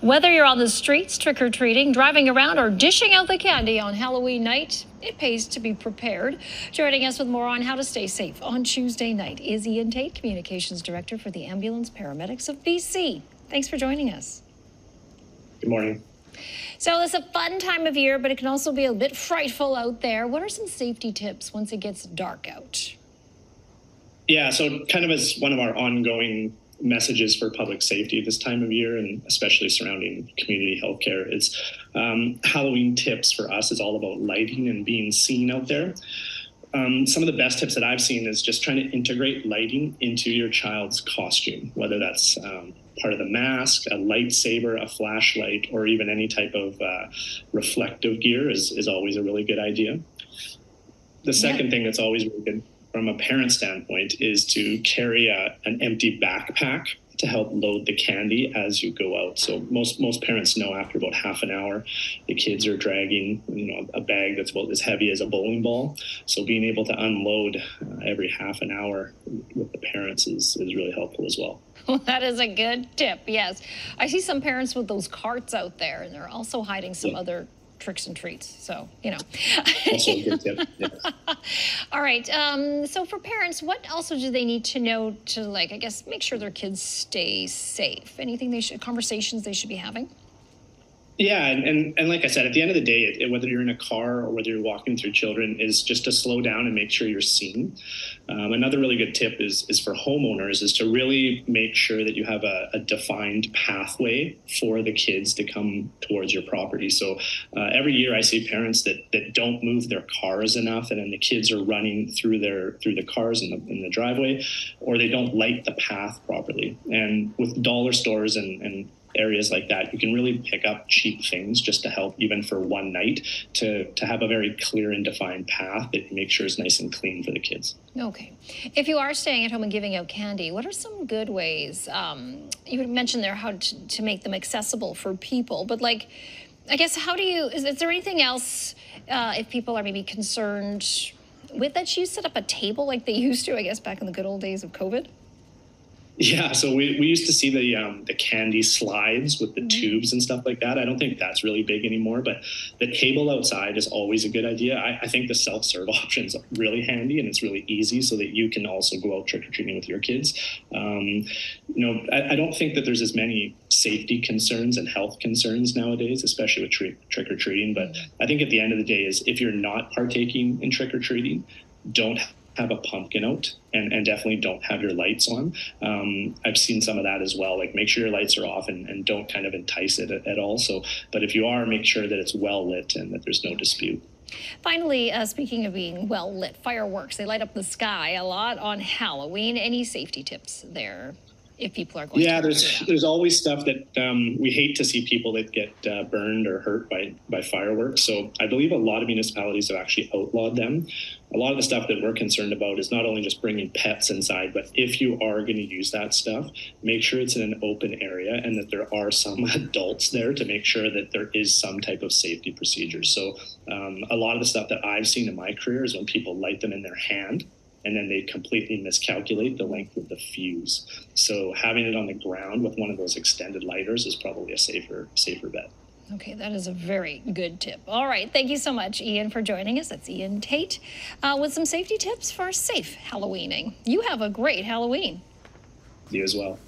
Whether you're on the streets trick or treating, driving around, or dishing out the candy on Halloween night, it pays to be prepared. Joining us with more on how to stay safe on Tuesday night is Ian Tait, Communications Director for the Ambulance Paramedics of BC. Thanks for joining us. Good morning. So, it's a fun time of year, but it can also be a bit frightful out there. What are some safety tips once it gets dark out? Yeah, so kind of as one of our ongoing messages for public safety this time of year, and especially surrounding community healthcare. It's um, Halloween tips for us is all about lighting and being seen out there. Um, some of the best tips that I've seen is just trying to integrate lighting into your child's costume, whether that's um, part of the mask, a lightsaber, a flashlight, or even any type of uh, reflective gear is, is always a really good idea. The second yeah. thing that's always really good from a parent standpoint is to carry a, an empty backpack to help load the candy as you go out. So most most parents know after about half an hour, the kids are dragging you know a bag that's about as heavy as a bowling ball. So being able to unload uh, every half an hour with the parents is is really helpful as well. Well, that is a good tip. Yes, I see some parents with those carts out there, and they're also hiding some yeah. other tricks and treats. So, you know. Also a good tip. Yeah. All right. Um, so for parents, what also do they need to know to like, I guess, make sure their kids stay safe? Anything they should, conversations they should be having? Yeah, and, and, and like I said, at the end of the day, it, whether you're in a car or whether you're walking through children, is just to slow down and make sure you're seen. Um, another really good tip is is for homeowners is to really make sure that you have a, a defined pathway for the kids to come towards your property. So uh, every year, I see parents that that don't move their cars enough, and then the kids are running through their through the cars in the in the driveway, or they don't light the path properly. And with dollar stores and and areas like that, you can really pick up cheap things just to help, even for one night, to to have a very clear and defined path that you make sure is nice and clean for the kids. Okay. If you are staying at home and giving out candy, what are some good ways? Um, you mentioned there how to, to make them accessible for people, but like, I guess how do you? Is, is there anything else uh, if people are maybe concerned? With that, you set up a table like they used to, I guess, back in the good old days of COVID? Yeah, so we, we used to see the um, the candy slides with the mm-hmm. tubes and stuff like that. I don't think that's really big anymore, but the table outside is always a good idea. I, I think the self serve option is really handy and it's really easy so that you can also go out trick or treating with your kids. Um, you know, I, I, don't think that there's as many safety concerns and health concerns nowadays, especially with trick or treating. But. I think at the end of the day, is if you're not partaking in trick or treating, don't have a pumpkin out and, and definitely don't have your lights on. Um, I've seen some of that as well. Like make sure your lights are off and, and don't kind of entice it at, at all. So, but if you are, make sure that it's well lit and that there's no dispute. Finally, uh, speaking of being well lit, fireworks, they light up the sky a lot on Halloween. Any safety tips there? If people are going yeah there's there's always stuff that um, we hate to see people that get uh, burned or hurt by by fireworks. So i believe a lot of municipalities have actually outlawed them. A lot of the stuff that we're concerned about is not only just bringing pets inside but if you are going to use that stuff make sure it's in an open area and that there are some adults there to make sure that there is some type of safety procedure. So um, a lot of the stuff that i've seen in my career is when people light them in their hand and then they completely miscalculate the length of the fuse. So having it on the ground with one of those extended lighters is probably a safer safer bet. Okay, that is a very good tip. All right, thank you so much, Ian, for joining us. That's Ian Tait uh, with some safety tips for safe Halloweening. You have a great Halloween. You as well.